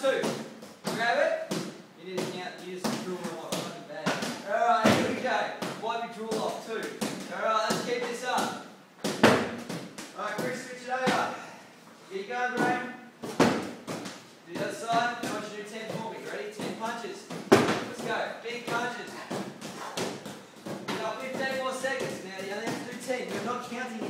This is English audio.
two. Grab it. You need to count, you just drool off fucking bad. Alright, here we go. Wipe your drool off too. Alright, let's keep this up. Alright, Chris, switch it over. Keep going, Graham. Do the other side. I want you to do 10 for me. Ready? 10 punches. Let's go. Big punches. You've got 15 more seconds. Now you only have to do 10. You're not counting